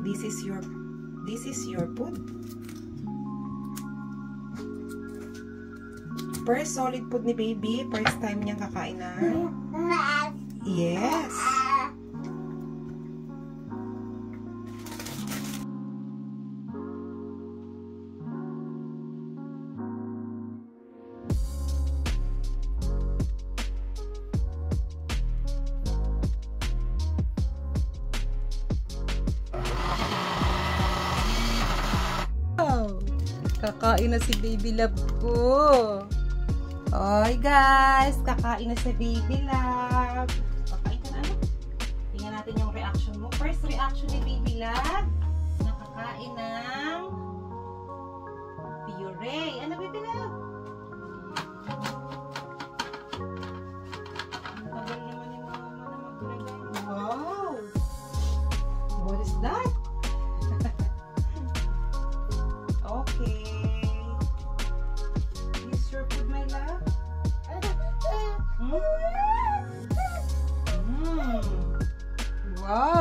This is your this is your food. First solid food ni baby. First time niyang kakain na. Yes. Kakain na si baby love ko. Oy guys, kakain na si baby love. Kakain ka na ano? Tingnan natin yung reaction mo. First reaction ni baby love.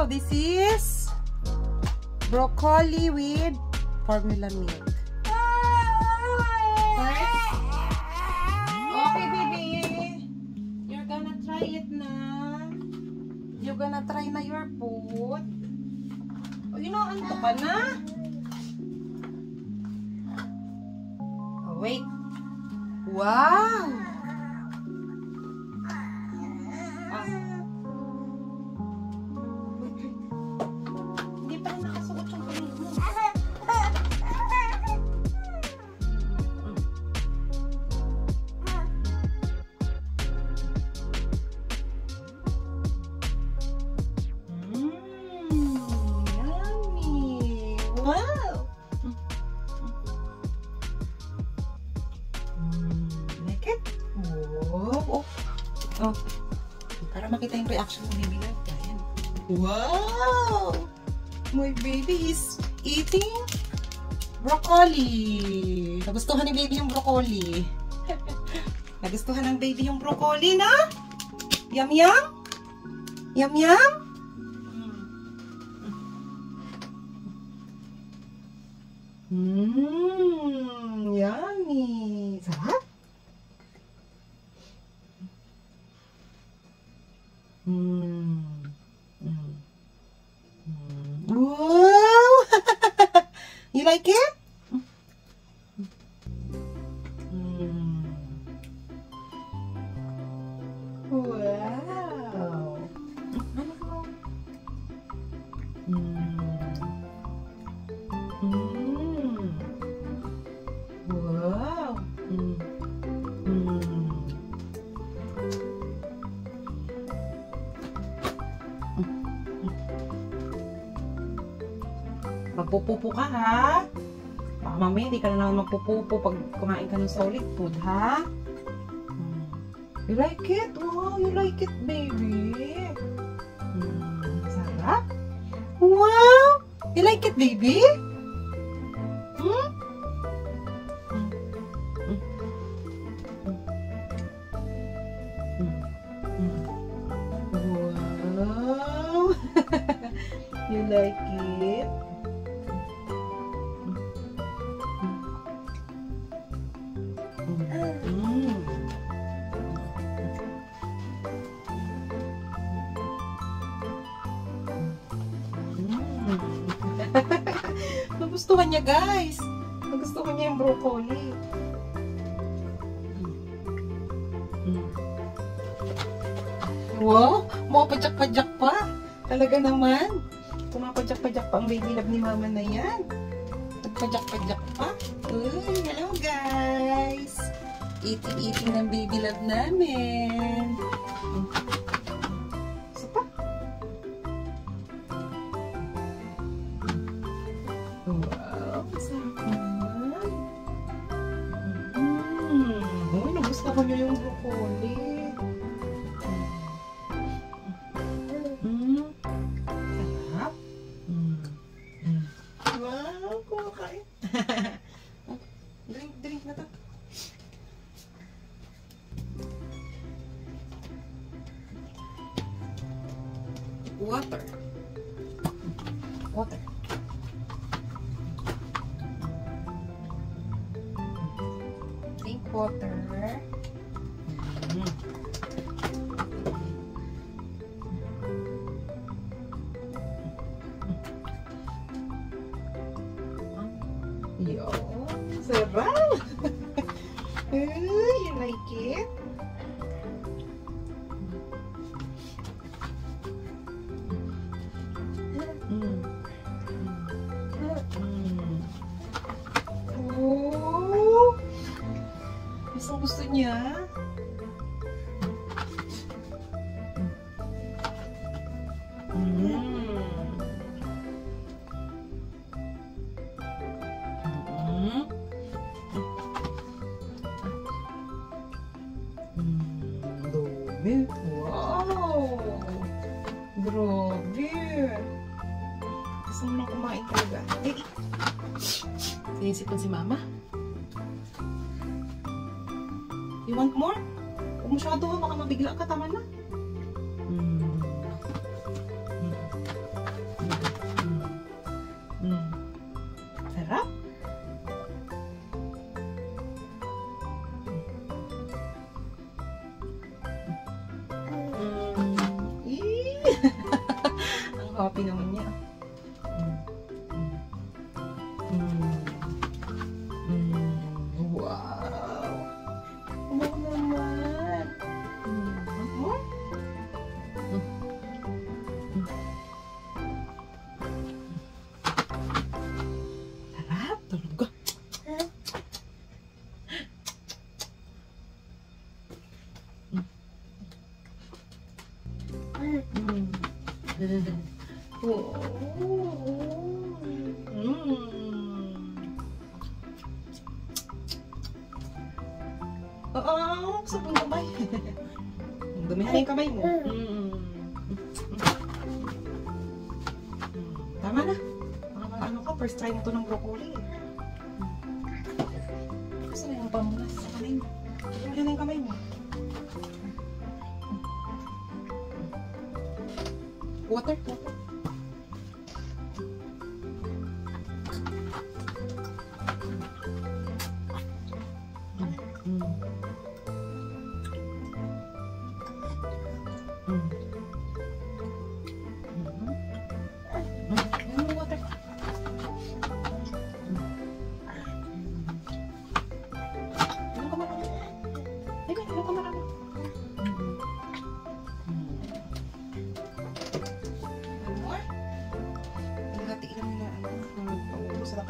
This is broccoli with formula milk. First, okay, baby. You're gonna try it na. You're gonna try na your food. Oh, you know, ano ka na? Oh, wait. Wow! Reaction mo ni Bilal. Ayan. Wow! My baby is eating broccoli. Nagustuhan ni baby yung broccoli. Nagustuhan ng baby yung broccoli na? Yum yum? Yum yum? Mmm, yummy. Sarap? Mmm. Mm. Mm. Wow! you like it? Mm. Wow! Mm. Mm. Magpupupo ka ha? Baka mamaya hindi ka na naman magpupupo pag kumain ka ng solid food ha? You like it? Wow, you like it baby? Mm. Sarap? Wow! You like it baby? Nagustuhan niya guys. Nagustuhan niya yung broccoli. Mm. Wow, mapadyak-padyak pa. Talaga naman. Pumapadyak-padyak pa ang baby love ni mama na yan. Nagpadyak-padyak pa. Uy, hello guys. Eating-eating ng baby love namin. Isa pa. Wow, sarap naman. Mm. Uy, nagustuhan niyo yung broccoli. Water. Water. Drink water. Mm. Yo, sarap! You like it? Sinisipon si mama. You want more? Huwag masyado ha, baka mabigla ka, tama na. Mm. Mm. Mm. Sarap. Ang happy naman Tama na. Mga ano ka, first try mo to ng broccoli. Gusto na yung pamunas sa kamay mo. Na yung kamay mo. Water, water.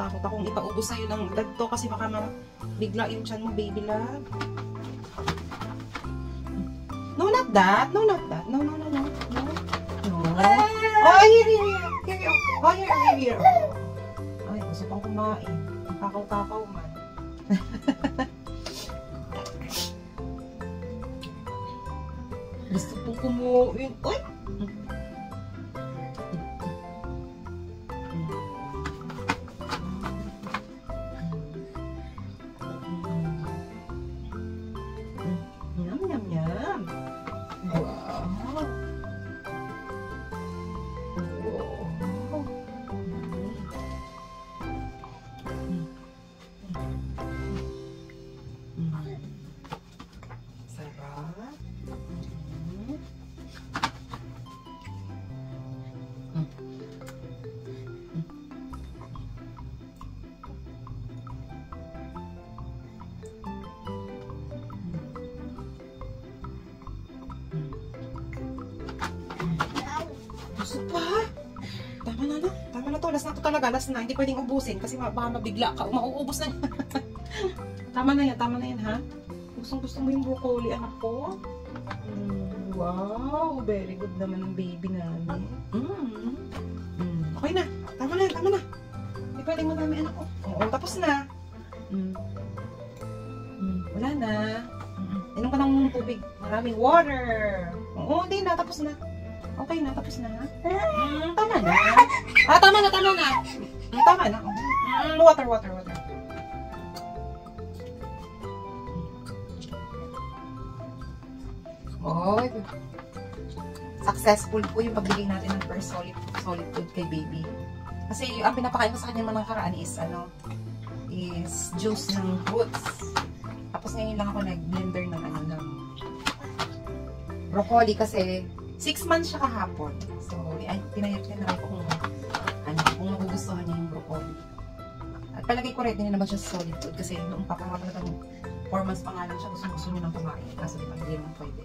Paubos. Natakot akong ipaubos sa'yo ng dagto kasi baka ma- bigla yung chan mo, baby love. No, not that. No, not that. No, no, no, no. No. No. Oh, here, here, here. Here, here. Oh, here, here, here. Ay, gusto pang kumain. Takaw-takaw man. gusto pong kumuin. Uy! Gusto pa? Tama na na. Tama na to. Last na to talaga. Last na. Hindi pwedeng ubusin kasi baka mabigla ka. Mauubos na tama na yan. Tama na yan ha. Gustong gusto mo yung broccoli anak ko? Mm, wow. Very good naman ng baby namin. Mm. Okay na. Tama na. Tama na. Hindi pwedeng madami anak ko. Oo. Tapos na. Mm. Mm. Wala na. Inom ka ng tubig. Maraming water. Oo. Hindi na. Tapos na. Okay na, tapos na. Mm, tama na. Ah, tama na, tama na. Mm, tama na. Mm, water, water, water. Oh, successful po yung pagbigay natin ng first solid, solid food kay baby. Kasi ang pinapakain ko sa kanya mga nakaraan is ano, is juice ng fruits. Tapos ngayon lang ako nag-blender ng ano, ng broccoli kasi 6 months siya kahapon. So, ay, tinayap niya na kung ano, kung magugustuhan niya yung broccoli. At palagay ko rin, din naman siya sa solid food kasi nung papakapalagang 4 months pa nga lang siya, gusto-gusto niya nang kumain. Kaso di ba, hindi naman pwede.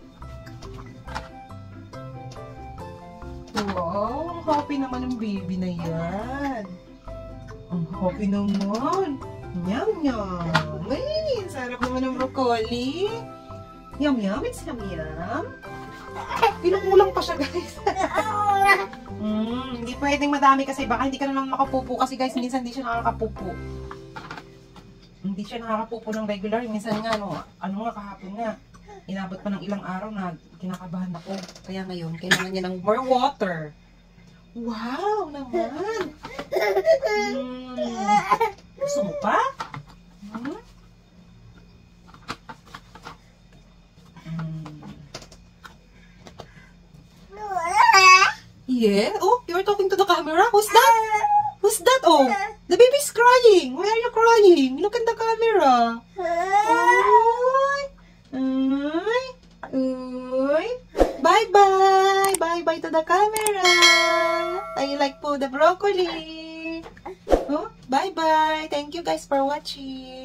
Wow, ang happy naman ng baby na yan. Ang happy naman. Yum, yum. Ay, sarap naman ng broccoli. Yum, yum. It's yum, yum. Pinukulang pa siya, guys. mm, hindi pwedeng madami kasi baka hindi ka na lang makapupo kasi guys, minsan hindi siya nakakapupo. Hindi siya nakakapupo ng regular. Minsan nga, no, ano nga kahapon nga, inabot pa ng ilang araw na kinakabahan ako. Kaya ngayon, kailangan niya ng more water. Wow, naman! Mm. Gusto mo pa? Hmm? Yeah? Oh, you're talking to the camera? Who's that? Who's that? Oh, the baby's crying. Why are you crying? Look at the camera. Ay. Ay. Ay. Bye-bye. Bye-bye to the camera. I like po the broccoli. Oh, bye-bye. Thank you guys for watching.